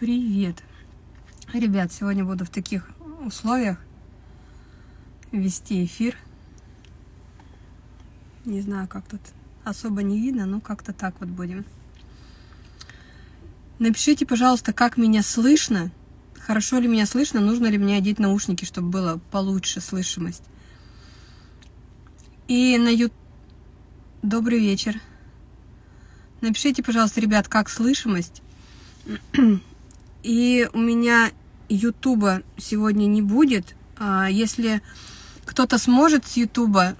Привет. Ребят, сегодня буду в таких условиях вести эфир. Не знаю, как тут особо не видно, но как-то так вот будем. Напишите, пожалуйста, как меня слышно. Хорошо ли меня слышно, нужно ли мне одеть наушники, чтобы было получше слышимость. И на ют... Добрый вечер. Напишите, пожалуйста, ребят, как слышимость. И у меня Ютуба сегодня не будет. А если кто-то сможет с Ютуба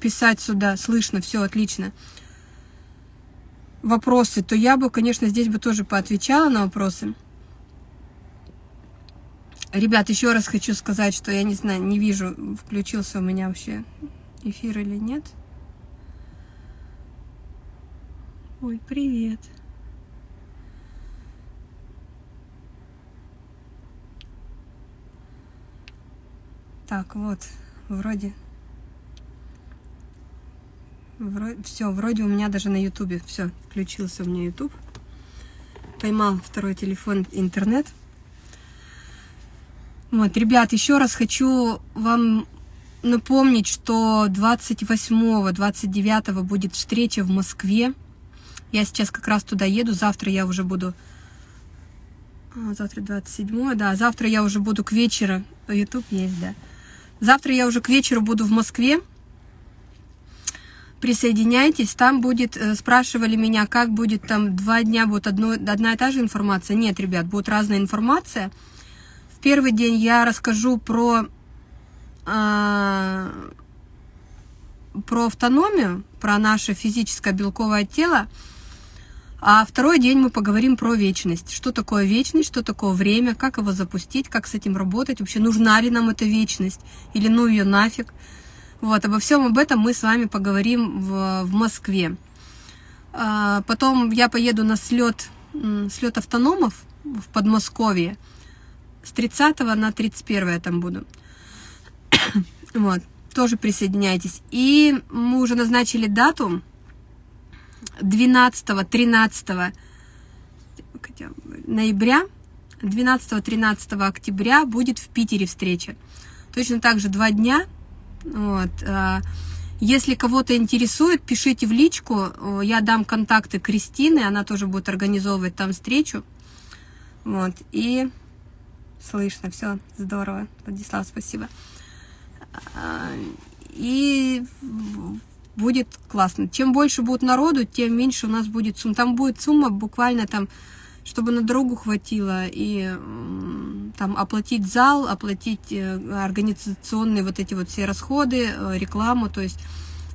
писать сюда, слышно, все отлично, вопросы, то я бы, конечно, здесь бы тоже поотвечала на вопросы. Ребят, еще раз хочу сказать, что я не знаю, не вижу, включился у меня вообще эфир или нет. Ой, привет. Так, вот, вроде... вроде все, вроде у меня даже на ютубе, все, включился у меня ютуб. Поймал второй телефон, интернет. Вот, ребят, еще раз хочу вам напомнить, что 28-29 будет встреча в Москве. Я сейчас как раз туда еду, завтра я уже буду... А, завтра 27 да, завтра я уже буду к вечеру. YouTube есть, да. Завтра я уже к вечеру буду в Москве. Присоединяйтесь, там будет, э, спрашивали меня, как будет там два дня, будет одно, одна и та же информация. Нет, ребят, будет разная информация. В первый день я расскажу про, э, про автономию, про наше физическое белковое тело. А второй день мы поговорим про вечность. Что такое вечность, что такое время, как его запустить, как с этим работать, вообще нужна ли нам эта вечность, или ну ее нафиг. Вот, обо всем об этом мы с вами поговорим в, в Москве. А, потом я поеду на слет, слет автономов в Подмосковье. С 30 на 31 я там буду. вот, тоже присоединяйтесь. И мы уже назначили дату 12-13 ноября, 12-13 октября будет в Питере встреча. Точно так же два дня. Вот. А, если кого-то интересует, пишите в личку, я дам контакты Кристины, она тоже будет организовывать там встречу. Вот. И слышно, все здорово. Владислав, спасибо. А, и будет классно. Чем больше будет народу, тем меньше у нас будет сумма. Там будет сумма буквально там, чтобы на дорогу хватило, и там оплатить зал, оплатить э, организационные вот эти вот все расходы, э, рекламу, то есть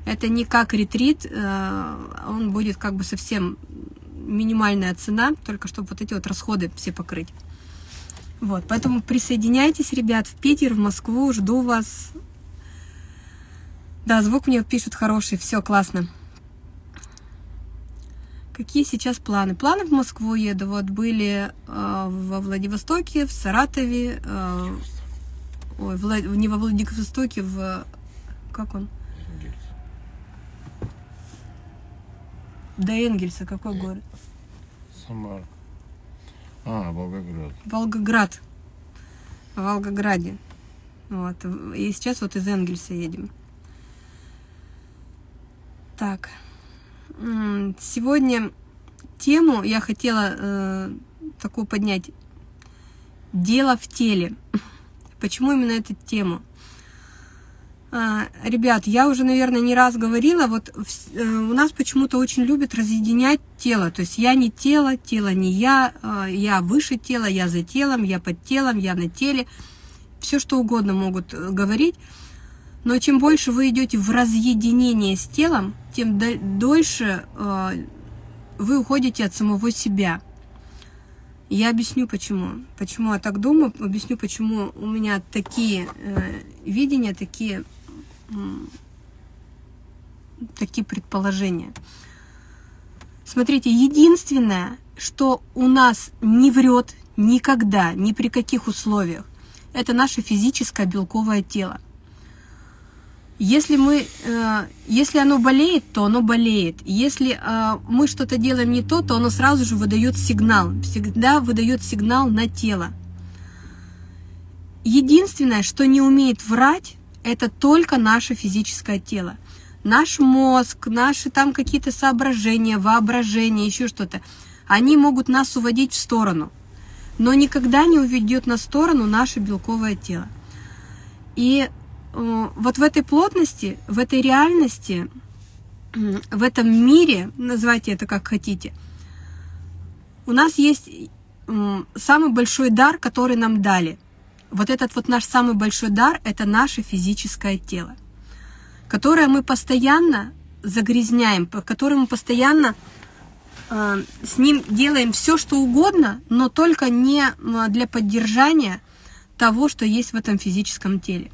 это не как ретрит, э, он будет как бы совсем минимальная цена, только чтобы вот эти вот расходы все покрыть. Вот, поэтому присоединяйтесь, ребят, в Питер, в Москву, жду вас. Да, звук мне пишут хороший, все классно. Какие сейчас планы? Планы в Москву еду. Вот были э, во Владивостоке, в Саратове, э, ой, Влад... не во Владивостоке, в как он? До Энгельса какой город? Самара. А, Волгоград. Волгоград. В Волгограде. Вот. И сейчас вот из Энгельса едем. Так, сегодня тему я хотела э, такую поднять. Дело в теле. Почему именно эту тему? А, ребят, я уже, наверное, не раз говорила, вот э, у нас почему-то очень любят разъединять тело. То есть я не тело, тело не я, э, я выше тела, я за телом, я под телом, я на теле. Все что угодно могут э, говорить. Но чем больше вы идете в разъединение с телом, тем дольше э, вы уходите от самого себя. Я объясню почему. Почему я так думаю, объясню, почему у меня такие э, видения, такие, э, такие предположения. Смотрите, единственное, что у нас не врет никогда, ни при каких условиях, это наше физическое белковое тело. Если, мы, э, если оно болеет, то оно болеет. Если э, мы что-то делаем не то, то оно сразу же выдает сигнал. Всегда выдает сигнал на тело. Единственное, что не умеет врать, это только наше физическое тело. Наш мозг, наши там какие-то соображения, воображение, еще что-то, они могут нас уводить в сторону. Но никогда не уведет на сторону наше белковое тело. И вот в этой плотности, в этой реальности, в этом мире, называйте это как хотите, у нас есть самый большой дар, который нам дали. Вот этот вот наш самый большой дар – это наше физическое тело, которое мы постоянно загрязняем, которое мы постоянно э, с ним делаем все, что угодно, но только не для поддержания того, что есть в этом физическом теле.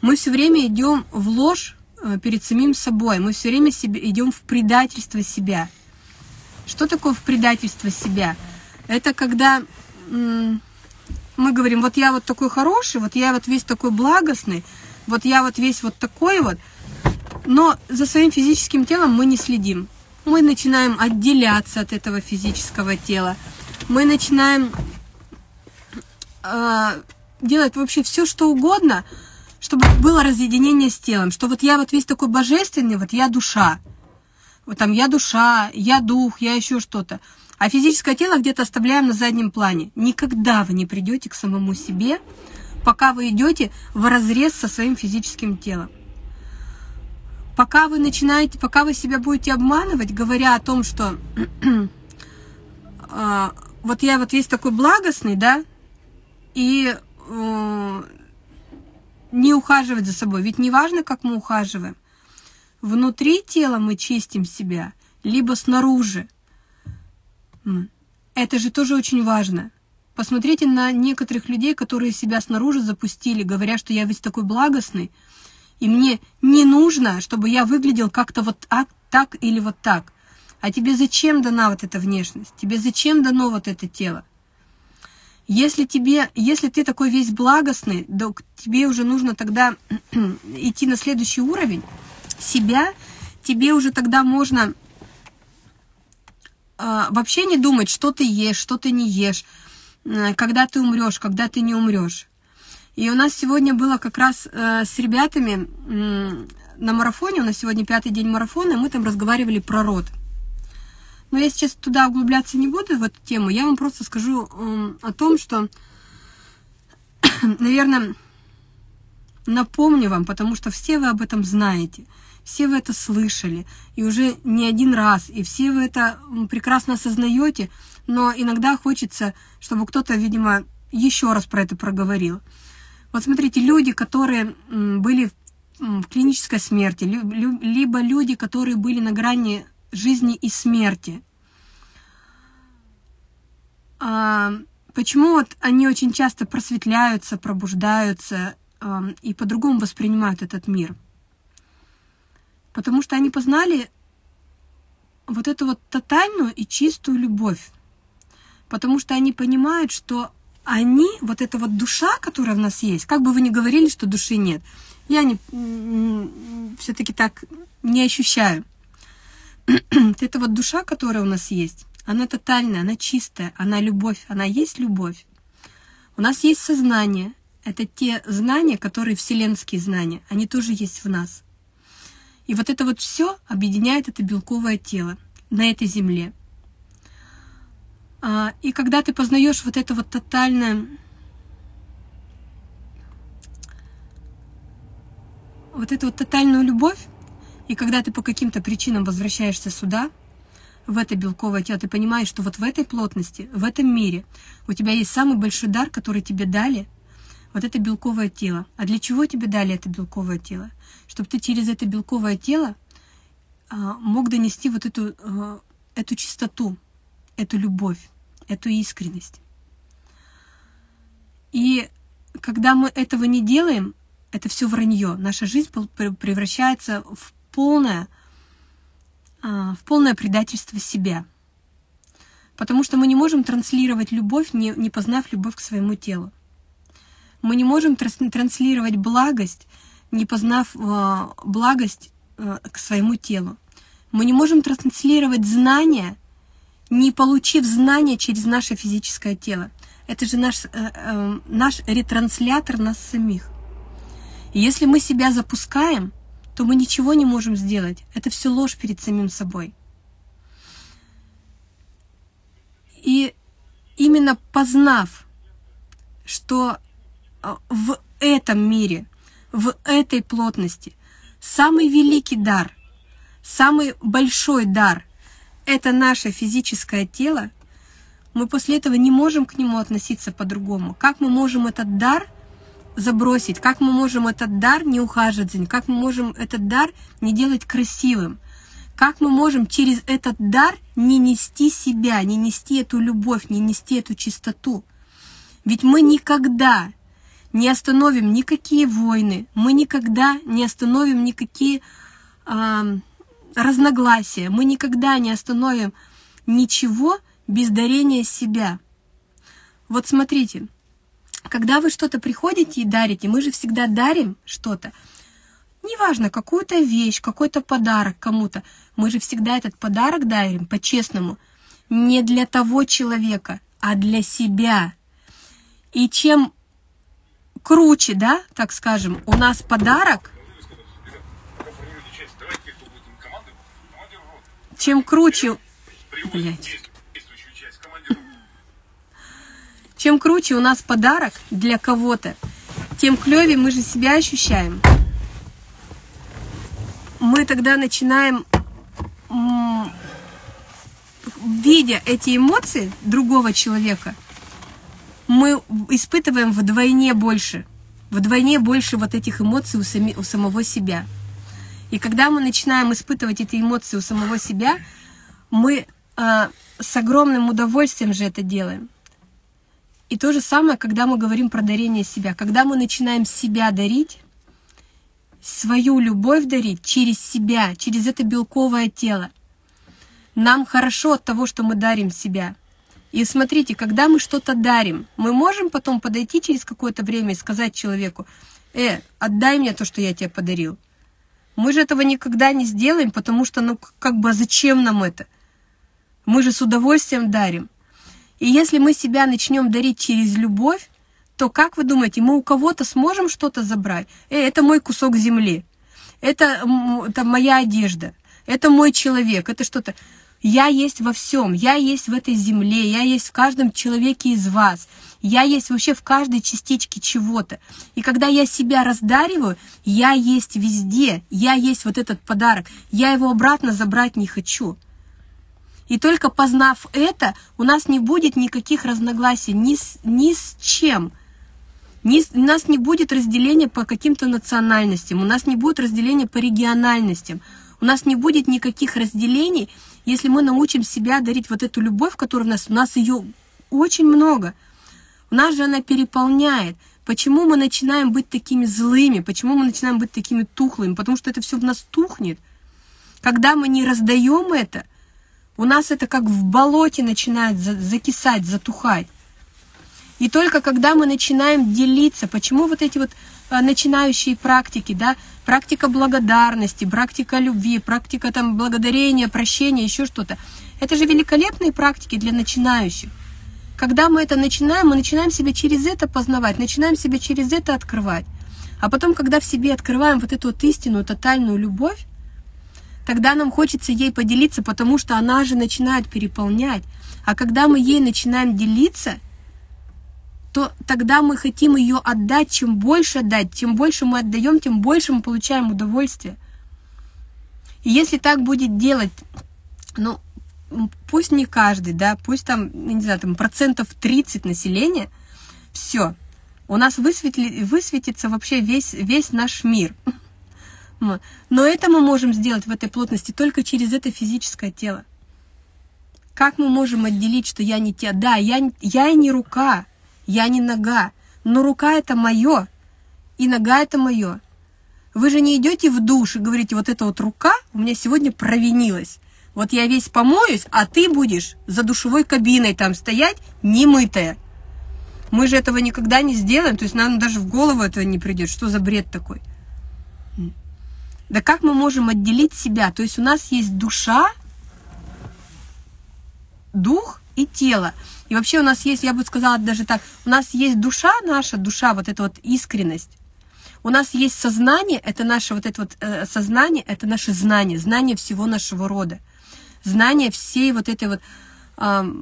Мы все время идем в ложь э, перед самим собой, мы все время себе, идем в предательство себя. Что такое в предательство себя? Это когда мы говорим, вот я вот такой хороший, вот я вот весь такой благостный, вот я вот весь вот такой вот, но за своим физическим телом мы не следим. Мы начинаем отделяться от этого физического тела. Мы начинаем э, делать вообще все, что угодно, чтобы было разъединение с телом, что вот я вот весь такой божественный, вот я душа, вот там я душа, я дух, я еще что-то. А физическое тело где-то оставляем на заднем плане. Никогда вы не придете к самому себе, пока вы идете в разрез со своим физическим телом. Пока вы начинаете, пока вы себя будете обманывать, говоря о том, что э, вот я вот весь такой благостный, да, и э, не ухаживать за собой. Ведь не важно, как мы ухаживаем. Внутри тела мы чистим себя, либо снаружи. Это же тоже очень важно. Посмотрите на некоторых людей, которые себя снаружи запустили, говоря, что я весь такой благостный, и мне не нужно, чтобы я выглядел как-то вот так, так или вот так. А тебе зачем дана вот эта внешность? Тебе зачем дано вот это тело? Если тебе, если ты такой весь благостный, то тебе уже нужно тогда идти на следующий уровень себя, тебе уже тогда можно э, вообще не думать, что ты ешь, что ты не ешь, э, когда ты умрешь, когда ты не умрешь. И у нас сегодня было как раз э, с ребятами э, на марафоне, у нас сегодня пятый день марафона, мы там разговаривали про род. Но я сейчас туда углубляться не буду, в эту тему. Я вам просто скажу э, о том, что, наверное, напомню вам, потому что все вы об этом знаете, все вы это слышали, и уже не один раз, и все вы это прекрасно осознаете, но иногда хочется, чтобы кто-то, видимо, еще раз про это проговорил. Вот смотрите, люди, которые были в клинической смерти, либо люди, которые были на грани жизни и смерти. А, почему вот они очень часто просветляются, пробуждаются а, и по-другому воспринимают этот мир? Потому что они познали вот эту вот тотальную и чистую любовь. Потому что они понимают, что они, вот эта вот душа, которая в нас есть, как бы вы ни говорили, что души нет, я не, все-таки так не ощущаю. Это вот душа, которая у нас есть, она тотальная, она чистая, она любовь, она есть любовь. У нас есть сознание. Это те знания, которые вселенские знания, они тоже есть в нас. И вот это вот все объединяет это белковое тело на этой земле. А, и когда ты познаешь вот это вот тотальное вот эту вот тотальную любовь, и когда ты по каким-то причинам возвращаешься сюда, в это белковое тело, ты понимаешь, что вот в этой плотности, в этом мире у тебя есть самый большой дар, который тебе дали, вот это белковое тело. А для чего тебе дали это белковое тело? Чтобы ты через это белковое тело а, мог донести вот эту, а, эту чистоту, эту любовь, эту искренность. И когда мы этого не делаем, это все вранье. Наша жизнь превращается в полное, а, в полное предательство себя. Потому что мы не можем транслировать любовь, не, не познав любовь к своему телу. Мы не можем транслировать благость, не познав э, благость э, к своему телу. Мы не можем транслировать знания, не получив знания через наше физическое тело. Это же наш, э, э, наш ретранслятор нас самих. И если мы себя запускаем, то мы ничего не можем сделать. Это все ложь перед самим собой. И именно познав, что э, в этом мире, в этой плотности самый великий дар, самый большой дар – это наше физическое тело, мы после этого не можем к нему относиться по-другому. Как мы можем этот дар забросить? Как мы можем этот дар не ухаживать за ним? Как мы можем этот дар не делать красивым? Как мы можем через этот дар не нести себя, не нести эту любовь, не нести эту чистоту? Ведь мы никогда не остановим никакие войны, мы никогда не остановим никакие э, разногласия, мы никогда не остановим ничего без дарения себя. Вот смотрите, когда вы что-то приходите и дарите, мы же всегда дарим что-то. Неважно, какую-то вещь, какой-то подарок кому-то. Мы же всегда этот подарок дарим по-честному. Не для того человека, а для себя. И чем круче, да, так скажем, у нас подарок, чем круче... Блять. Чем круче у нас подарок для кого-то, тем клевее мы же себя ощущаем. Мы тогда начинаем, видя эти эмоции другого человека, мы испытываем вдвойне больше, вдвойне больше вот этих эмоций у, сами, у самого себя. И когда мы начинаем испытывать эти эмоции у самого себя, мы э, с огромным удовольствием же это делаем. И то же самое, когда мы говорим про дарение себя. Когда мы начинаем себя дарить, свою любовь дарить через себя, через это белковое тело, нам хорошо от того, что мы дарим себя. И смотрите, когда мы что-то дарим, мы можем потом подойти через какое-то время и сказать человеку, «Э, отдай мне то, что я тебе подарил». Мы же этого никогда не сделаем, потому что, ну, как бы, а зачем нам это? Мы же с удовольствием дарим. И если мы себя начнем дарить через любовь, то как вы думаете, мы у кого-то сможем что-то забрать? Э, это мой кусок земли, это, это моя одежда, это мой человек, это что-то. Я есть во всем, я есть в этой земле, я есть в каждом человеке из вас, я есть вообще в каждой частичке чего-то. И когда я себя раздариваю, я есть везде, я есть вот этот подарок, я его обратно забрать не хочу. И только познав это, у нас не будет никаких разногласий ни с, ни с чем. Ни, у нас не будет разделения по каким-то национальностям, у нас не будет разделения по региональностям, у нас не будет никаких разделений, если мы научим себя дарить вот эту любовь, которая у нас, у нас ее очень много. У нас же она переполняет. Почему мы начинаем быть такими злыми? Почему мы начинаем быть такими тухлыми? Потому что это все в нас тухнет. Когда мы не раздаем это – у нас это как в болоте начинает закисать, затухать. И только когда мы начинаем делиться, почему вот эти вот а, начинающие практики, да, практика благодарности, практика любви, практика там благодарения, прощения, еще что-то, это же великолепные практики для начинающих. Когда мы это начинаем, мы начинаем себя через это познавать, начинаем себя через это открывать. А потом, когда в себе открываем вот эту вот истинную, тотальную любовь, тогда нам хочется ей поделиться, потому что она же начинает переполнять. А когда мы ей начинаем делиться, то тогда мы хотим ее отдать. Чем больше отдать, тем больше мы отдаем, тем больше мы получаем удовольствие. И если так будет делать, ну, пусть не каждый, да, пусть там, не знаю, там процентов 30 населения, все, у нас высветли, высветится вообще весь, весь наш мир. Но это мы можем сделать в этой плотности только через это физическое тело. Как мы можем отделить, что я не те? Да, я, я не рука, я не нога, но рука это мое, и нога это мое. Вы же не идете в душ и говорите, вот эта вот рука у меня сегодня провинилась. Вот я весь помоюсь, а ты будешь за душевой кабиной там стоять, немытая. Мы же этого никогда не сделаем, то есть нам даже в голову этого не придет. Что за бред такой? Да как мы можем отделить себя? То есть у нас есть душа, дух и тело. И вообще у нас есть, я бы сказала даже так, у нас есть душа наша, душа, вот эта вот искренность. У нас есть сознание, это наше вот это вот э, сознание, это наше знание, знание всего нашего рода, знание всей вот этой вот э,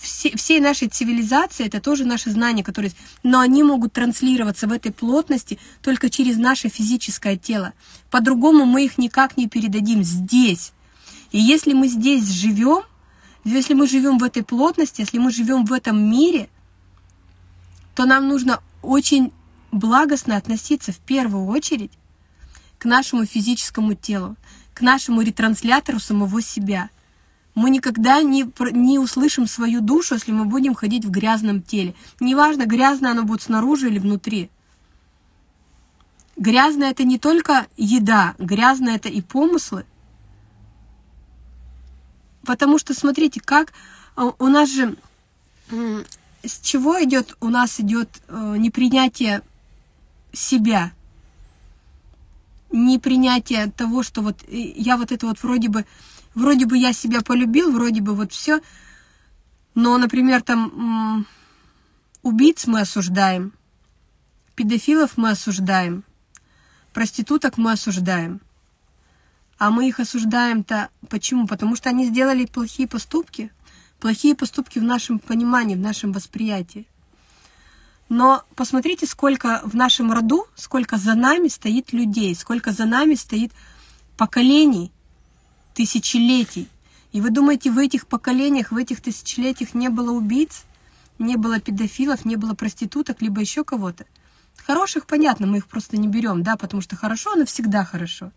все, всей нашей цивилизации, это тоже наши знания, которые но они могут транслироваться в этой плотности только через наше физическое тело. По-другому мы их никак не передадим здесь. И если мы здесь живем, если мы живем в этой плотности, если мы живем в этом мире, то нам нужно очень благостно относиться в первую очередь к нашему физическому телу, к нашему ретранслятору самого себя. Мы никогда не, не услышим свою душу, если мы будем ходить в грязном теле. Неважно, грязно оно будет снаружи или внутри. Грязно это не только еда, грязно это и помыслы. Потому что смотрите, как а, у нас же с чего идет у нас идет э, непринятие себя, непринятие того, что вот я вот это вот вроде бы, вроде бы я себя полюбил, вроде бы вот все, но, например, там убийц мы осуждаем, педофилов мы осуждаем, проституток мы осуждаем. А мы их осуждаем-то почему? Потому что они сделали плохие поступки. Плохие поступки в нашем понимании, в нашем восприятии. Но посмотрите, сколько в нашем роду, сколько за нами стоит людей, сколько за нами стоит поколений, тысячелетий. И вы думаете, в этих поколениях, в этих тысячелетиях не было убийц, не было педофилов, не было проституток, либо еще кого-то? Хороших, понятно, мы их просто не берем, да, потому что хорошо, оно всегда хорошо.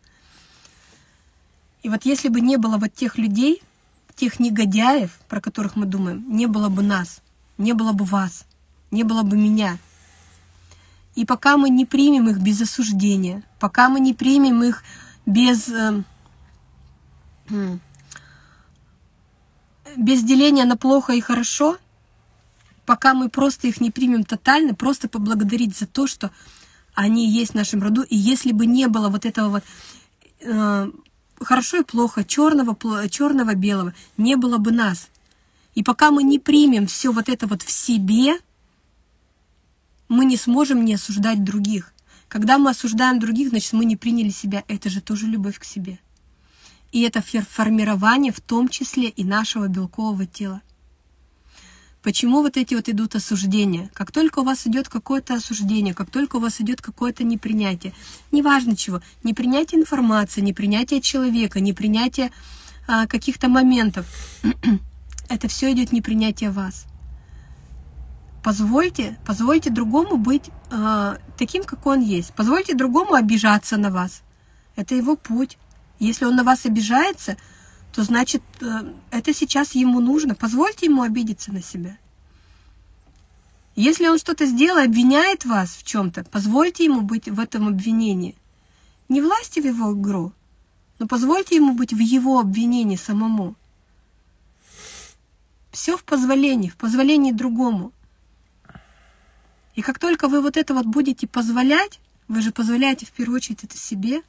И вот если бы не было вот тех людей, тех негодяев, про которых мы думаем, не было бы нас, не было бы вас – не было бы меня. И пока мы не примем их без осуждения, пока мы не примем их без, э, без деления на плохо и хорошо, пока мы просто их не примем тотально, просто поблагодарить за то, что они есть в нашем роду, и если бы не было вот этого вот э, хорошо и плохо, черного, черного, белого, не было бы нас. И пока мы не примем все вот это вот в себе, мы не сможем не осуждать других. Когда мы осуждаем других, значит, мы не приняли себя. Это же тоже любовь к себе. И это формирование в том числе и нашего белкового тела. Почему вот эти вот идут осуждения? Как только у вас идет какое-то осуждение, как только у вас идет какое-то непринятие, неважно чего, непринятие информации, непринятие человека, непринятие а, каких-то моментов, это все идет непринятие вас позвольте, позвольте другому быть э, таким, как он есть. Позвольте другому обижаться на вас. Это его путь. Если он на вас обижается, то значит, э, это сейчас ему нужно. Позвольте ему обидеться на себя. Если он что-то сделал, обвиняет вас в чем-то, позвольте ему быть в этом обвинении. Не власти в его игру, но позвольте ему быть в его обвинении самому. Все в позволении, в позволении другому. И как только вы вот это вот будете позволять, вы же позволяете в первую очередь это себе,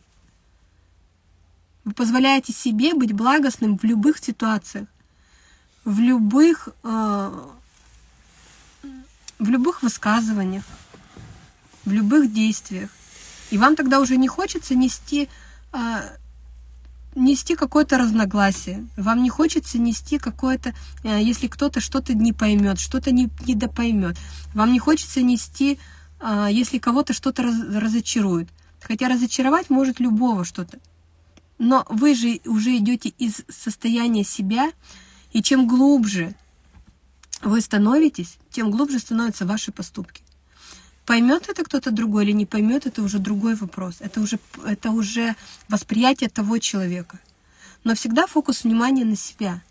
вы позволяете себе быть благостным в любых ситуациях, в любых, э, в любых высказываниях, в любых действиях. И вам тогда уже не хочется нести э, нести какое-то разногласие, вам не хочется нести какое-то, э, если кто-то что-то не поймет, что-то не, недопоймет, вам не хочется нести, э, если кого-то что-то раз, разочарует. Хотя разочаровать может любого что-то. Но вы же уже идете из состояния себя, и чем глубже вы становитесь, тем глубже становятся ваши поступки. Поймет это кто-то другой или не поймет, это уже другой вопрос. Это уже, это уже восприятие того человека. Но всегда фокус внимания на себя.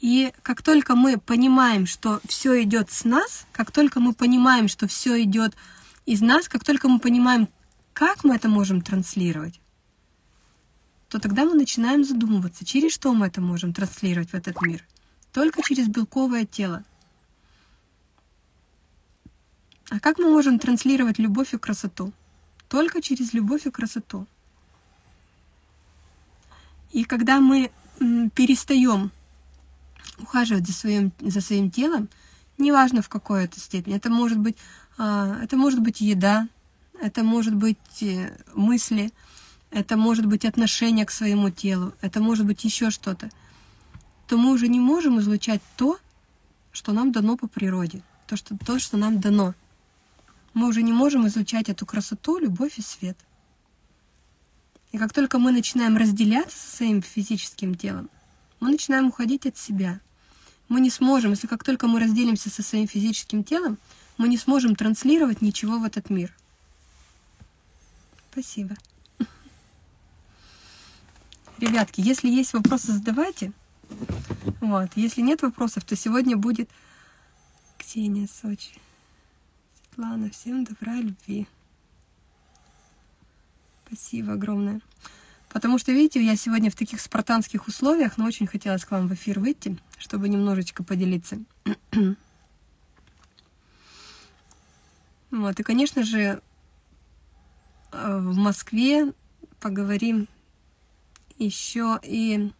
И как только мы понимаем, что все идет с нас, как только мы понимаем, что все идет из нас, как только мы понимаем, как мы это можем транслировать, то тогда мы начинаем задумываться, через что мы это можем транслировать в этот мир. Только через белковое тело. А как мы можем транслировать любовь и красоту? Только через любовь и красоту. И когда мы перестаем ухаживать за своим, за своим телом, неважно в какой это степени, это может быть, а, это может быть еда, это может быть э, мысли, это может быть отношение к своему телу, это может быть еще что-то, то мы уже не можем излучать то, что нам дано по природе, то, что, то, что нам дано. Мы уже не можем излучать эту красоту, любовь и свет. И как только мы начинаем разделяться со своим физическим телом, мы начинаем уходить от себя. Мы не сможем, если как только мы разделимся со своим физическим телом, мы не сможем транслировать ничего в этот мир. Спасибо. Ребятки, если есть вопросы, задавайте. Вот. Если нет вопросов, то сегодня будет Ксения Сочи. Светлана, всем добра и любви. Спасибо огромное. Потому что, видите, я сегодня в таких спартанских условиях, но очень хотелось к вам в эфир выйти, чтобы немножечко поделиться. вот, и, конечно же, в Москве поговорим еще и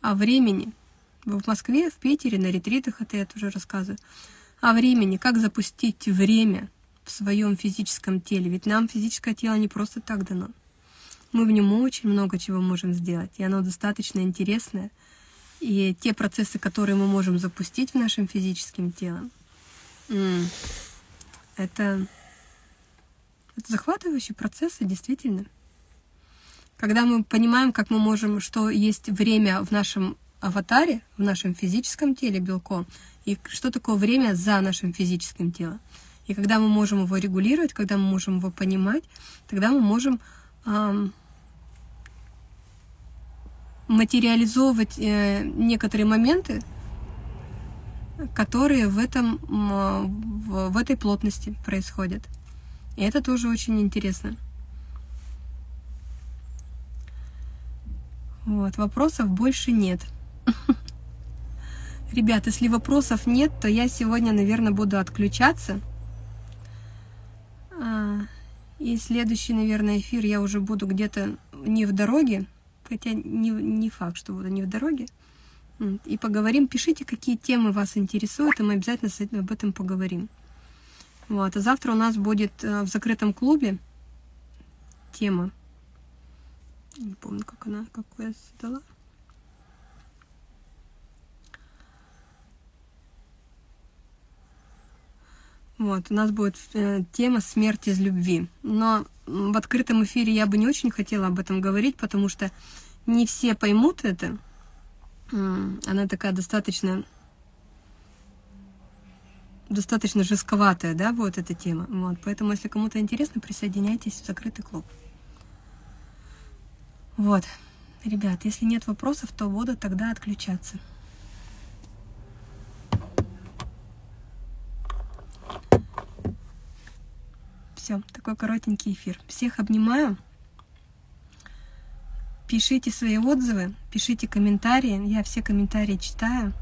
о времени. В Москве, в Питере, на ретритах, это я тоже рассказываю. О времени, как запустить время в своем физическом теле. Ведь нам физическое тело не просто так дано. Мы в нем очень много чего можем сделать, и оно достаточно интересное. И те процессы, которые мы можем запустить в нашем физическом теле, это, это захватывающие процессы, действительно. Когда мы понимаем, как мы можем, что есть время в нашем аватаре, в нашем физическом теле белком, и что такое время за нашим физическим телом. И когда мы можем его регулировать, когда мы можем его понимать, тогда мы можем эм, материализовывать э, некоторые моменты, которые в, этом, в, в этой плотности происходят. И это тоже очень интересно. Вот, вопросов больше нет. Ребят, если вопросов нет, то я сегодня, наверное, буду отключаться. А, и следующий, наверное, эфир я уже буду где-то не в дороге, хотя не, не факт, что буду не в дороге. И поговорим, пишите, какие темы вас интересуют, и мы обязательно об этом поговорим. Вот. А завтра у нас будет э, в закрытом клубе тема не помню, как она, какую я задала. Вот, у нас будет э, тема «Смерть из любви». Но в открытом эфире я бы не очень хотела об этом говорить, потому что не все поймут это. Она такая достаточно достаточно жестковатая, да, будет эта тема. Вот, поэтому, если кому-то интересно, присоединяйтесь в закрытый клуб. Вот. Ребят, если нет вопросов, то буду тогда отключаться. Все, такой коротенький эфир. Всех обнимаю. Пишите свои отзывы, пишите комментарии. Я все комментарии читаю.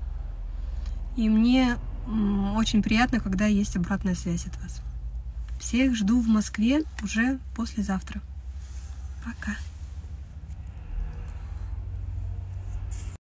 И мне очень приятно, когда есть обратная связь от вас. Всех жду в Москве уже послезавтра. Пока.